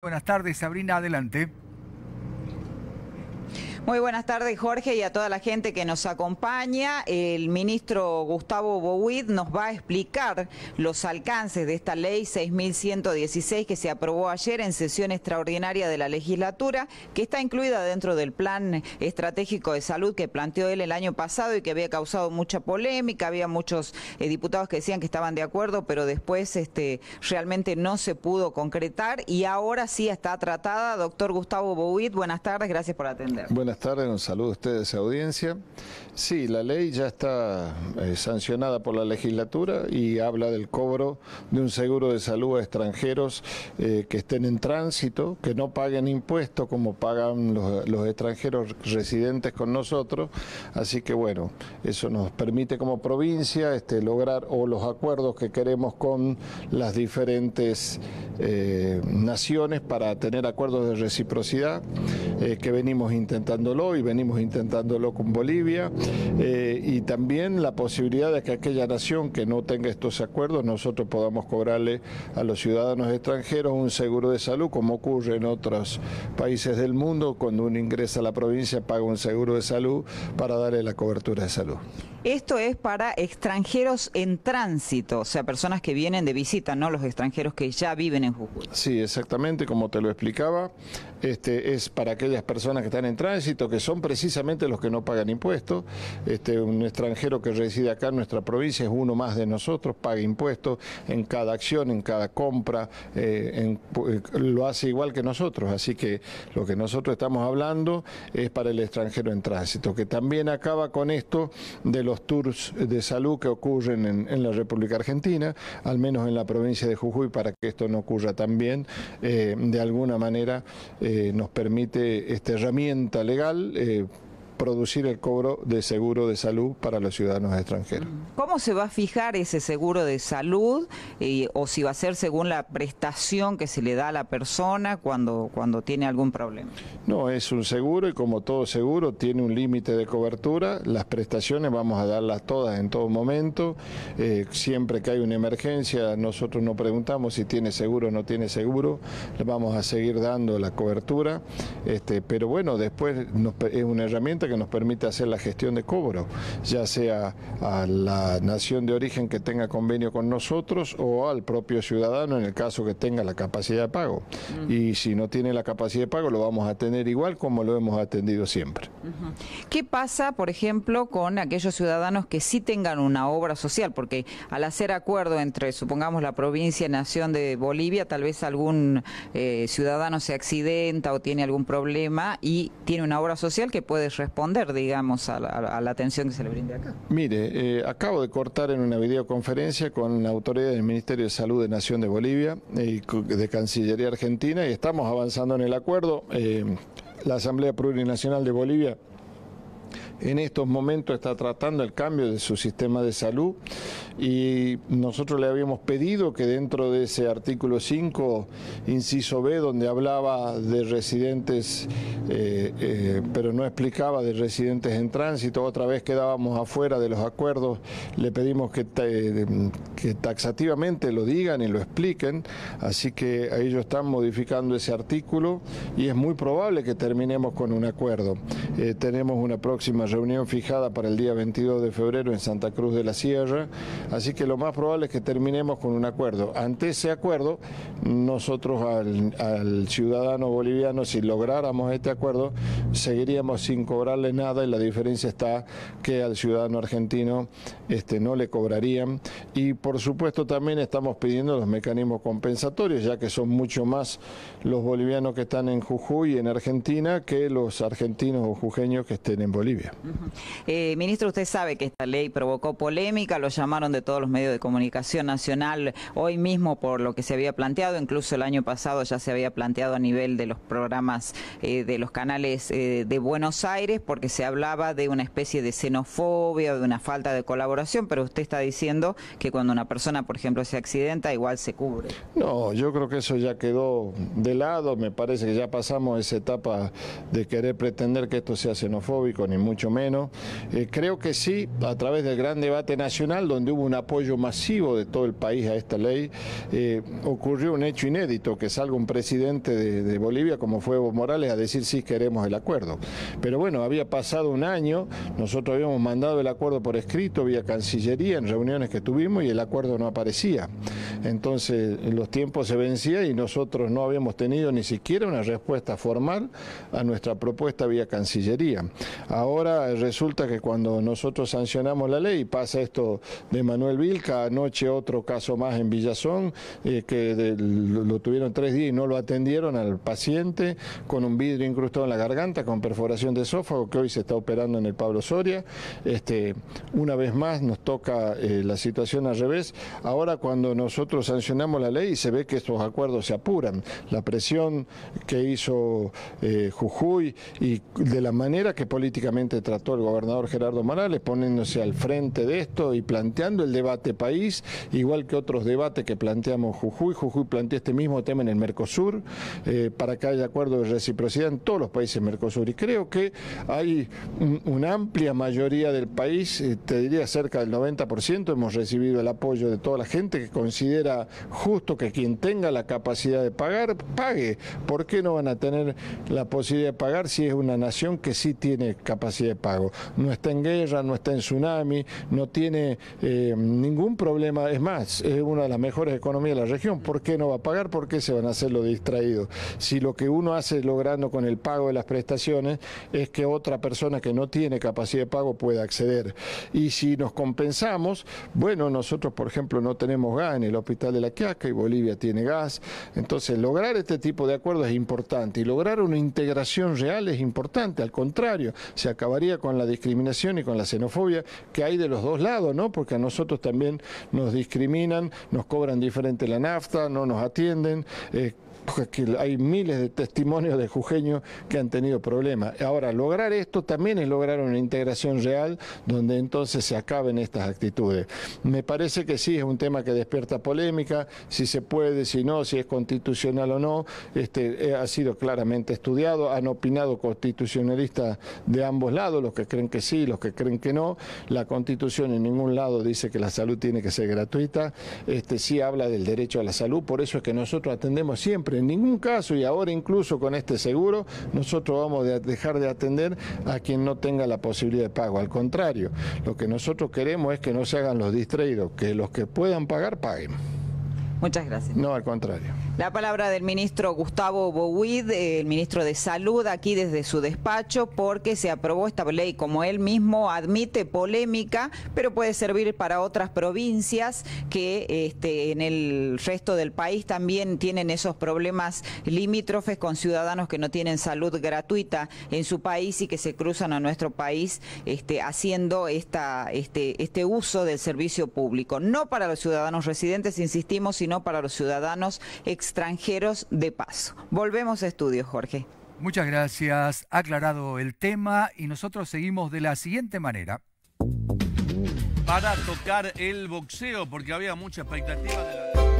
Buenas tardes, Sabrina, adelante. Muy buenas tardes, Jorge, y a toda la gente que nos acompaña. El ministro Gustavo Bouit nos va a explicar los alcances de esta ley 6.116 que se aprobó ayer en sesión extraordinaria de la legislatura, que está incluida dentro del plan estratégico de salud que planteó él el año pasado y que había causado mucha polémica. Había muchos eh, diputados que decían que estaban de acuerdo, pero después este, realmente no se pudo concretar y ahora sí está tratada. Doctor Gustavo Bouit, buenas tardes, gracias por atender. Buenas Buenas tardes, un saludo a ustedes, audiencia. Sí, la ley ya está eh, sancionada por la legislatura y habla del cobro de un seguro de salud a extranjeros eh, que estén en tránsito, que no paguen impuestos como pagan los, extranjeros residentes con nosotros. Así que bueno, eso nos permite como provincia este, lograr o los acuerdos que queremos con las diferentes eh, naciones para tener acuerdos de reciprocidad que venimos intentando y venimos intentándolo con Bolivia eh, y también la posibilidad de que aquella nación que no tenga estos acuerdos nosotros podamos cobrarle a los ciudadanos extranjeros un seguro de salud como ocurre en otros países del mundo cuando uno ingresa a la provincia paga un seguro de salud para darle la cobertura de salud. Esto es para extranjeros en tránsito, o sea, personas que vienen de visita, no los extranjeros que ya viven en Jujuy. Sí, exactamente, como te lo explicaba, este, es para aquellas personas que están en tránsito, que son precisamente los que no pagan impuestos. Este, un extranjero que reside acá en nuestra provincia es uno más de nosotros, paga impuestos en cada acción, en cada compra, eh, eh, lo hace igual que nosotros. Así que lo que nosotros estamos hablando es para el extranjero en tránsito, que también acaba con esto de los tours de salud que ocurren en, la República Argentina, al menos en la provincia de Jujuy, para que esto no ocurra también, eh, de alguna manera nos permite esta herramienta legal eh, producir el cobro de seguro de salud para los ciudadanos extranjeros. ¿Cómo se va a fijar ese seguro de salud eh, o si va a ser según la prestación que se le da a la persona cuando, cuando tiene algún problema? No, es un seguro y como todo seguro tiene un límite de cobertura. Las prestaciones vamos a darlas todas en todo momento. Eh, siempre que hay una emergencia, nosotros no preguntamos si tiene seguro o no tiene seguro. Le vamos a seguir dando la cobertura. Este, pero bueno, después es una herramienta que nos permite hacer la gestión de cobro, ya sea a la nación de origen que tenga convenio con nosotros o al propio ciudadano en el caso que tenga la capacidad de pago. Y si no tiene la capacidad de pago, lo vamos a tener igual como lo hemos atendido siempre. ¿Qué pasa, por ejemplo, con aquellos ciudadanos que sí tengan una obra social? Porque al hacer acuerdo entre, supongamos, la provincia y nación de Bolivia, tal vez algún eh, ciudadano se accidenta o tiene algún problema y tiene una obra social que puede responder responder, digamos, a la, atención que se le brinde acá? Mire, eh, acabo de cortar en una videoconferencia con la autoridad del Ministerio de Salud de Nación de Bolivia y de Cancillería Argentina y estamos avanzando en el acuerdo. Eh, la Asamblea Plurinacional de Bolivia en estos momentos está tratando el cambio de su sistema de salud y nosotros le habíamos pedido que dentro de ese artículo 5, inciso B, donde hablaba de residentes, eh, eh, pero no explicaba de residentes en tránsito, otra vez quedábamos afuera de los acuerdos, le pedimos que, taxativamente lo digan y lo expliquen, así que ellos están modificando ese artículo y es muy probable que terminemos con un acuerdo. Eh, tenemos una próxima reunión fijada para el día 22 de febrero en Santa Cruz de la Sierra, así que lo más probable es que terminemos con un acuerdo. Ante ese acuerdo, nosotros al, ciudadano boliviano, si lográramos este acuerdo, seguiríamos sin cobrarle nada y la diferencia está que al ciudadano argentino este, no le cobrarían. Y por supuesto también estamos pidiendo los mecanismos compensatorios, ya que son mucho más los bolivianos que están en Jujuy en Argentina que los argentinos o jujeños que estén en Bolivia. Eh, ministro, usted sabe que esta ley provocó polémica, lo llamaron de todos los medios de comunicación nacional hoy mismo por lo que se había planteado, incluso el año pasado ya se había planteado a nivel de los programas eh, de los canales eh, de Buenos Aires, porque se hablaba de una especie de xenofobia, de una falta de colaboración, pero usted está diciendo que cuando una persona, por ejemplo, se accidenta, igual se cubre. No, yo creo que eso ya quedó de lado, me parece que ya pasamos esa etapa de querer pretender que esto sea xenofóbico ni mucho menos. Eh, creo que sí, a través del gran debate nacional, donde hubo un apoyo masivo de todo el país a esta ley, eh, ocurrió un hecho inédito, que salga un presidente de, Bolivia como fue Evo Morales a decir sí queremos el acuerdo. Pero bueno, había pasado un año, nosotros habíamos mandado el acuerdo por escrito vía Cancillería en reuniones que tuvimos y el acuerdo no aparecía. Entonces los tiempos se vencían y nosotros no habíamos tenido ni siquiera una respuesta formal a nuestra propuesta vía Cancillería. Ahora resulta que cuando nosotros sancionamos la ley, pasa esto de Manuel Vilca, anoche otro caso más en Villazón, eh, que lo tuvieron tres días y no lo atendieron al paciente con un vidrio incrustado en la garganta, con perforación de esófago, que hoy se está operando en el Pablo Soria. Este, una vez más nos toca eh, la situación al revés. Ahora cuando nosotros sancionamos la ley se ve que estos acuerdos se apuran. La presión que hizo eh, Jujuy y de la manera que políticamente trató el gobernador Gerardo Morales, poniéndose al frente de esto y planteando el debate país, igual que otros debates que planteamos Jujuy. Jujuy planteó este mismo tema en el Mercosur, eh, para que haya acuerdo de reciprocidad en todos los países Mercosur. Y creo que hay una amplia mayoría del país, eh, te diría cerca del 90%, hemos recibido el apoyo de toda la gente que considera justo que quien tenga la capacidad de pagar, pague. ¿Por qué no van a tener la posibilidad de pagar si es una nación que sí tiene capacidad de pago? No está en guerra, no está en tsunami, no tiene eh, ningún problema. Es más, es una de las mejores economías de la región. ¿Por qué no va a pagar? ¿Por qué se van a hacer los distraídos? Si lo que uno hace logrando con el pago de las prestaciones es que otra persona que no tiene capacidad de pago pueda acceder. Y si nos compensamos, bueno, nosotros, por ejemplo, no tenemos gas en el hospital de la Quiaca y Bolivia tiene gas. Entonces, lograr este tipo de acuerdos es importante y lograr una integración real es importante. Al contrario, se acabaría con la discriminación y con la xenofobia que hay de los dos lados, ¿no? Porque a nosotros también nos discriminan, nos cobran diferente la nafta, no nos atienden. Eh, que hay miles de testimonios de jujeños que han tenido problemas. Ahora, lograr esto también es lograr una integración real donde entonces se acaben estas actitudes. Me parece que sí es un tema que despierta polémica, si se puede, si no, si es constitucional o no, este, eh, ha sido claramente estudiado, han opinado constitucionalistas de ambos lados, los que creen que sí, los que creen que no. La constitución en ningún lado dice que la salud tiene que ser gratuita, este, sí habla del derecho a la salud, por eso es que nosotros atendemos siempre en ningún caso, y ahora incluso con este seguro, nosotros vamos a dejar de atender a quien no tenga la posibilidad de pago. Al contrario, lo que nosotros queremos es que no se hagan los distraídos, que los que puedan pagar, paguen. Muchas gracias. No, al contrario. La palabra del ministro Gustavo Bouid, el ministro de Salud, aquí desde su despacho, porque se aprobó esta ley, como él mismo admite, polémica, pero puede servir para otras provincias que este, en el resto del país también tienen esos problemas limítrofes con ciudadanos que no tienen salud gratuita en su país y que se cruzan a nuestro país este, haciendo este, este uso del servicio público. No para los ciudadanos residentes, insistimos, sino para los ciudadanos extranjeros de paso. Volvemos a estudio, Jorge. Muchas gracias. Aclarado el tema y nosotros seguimos de la siguiente manera. Para tocar el boxeo, porque había mucha expectativa de la...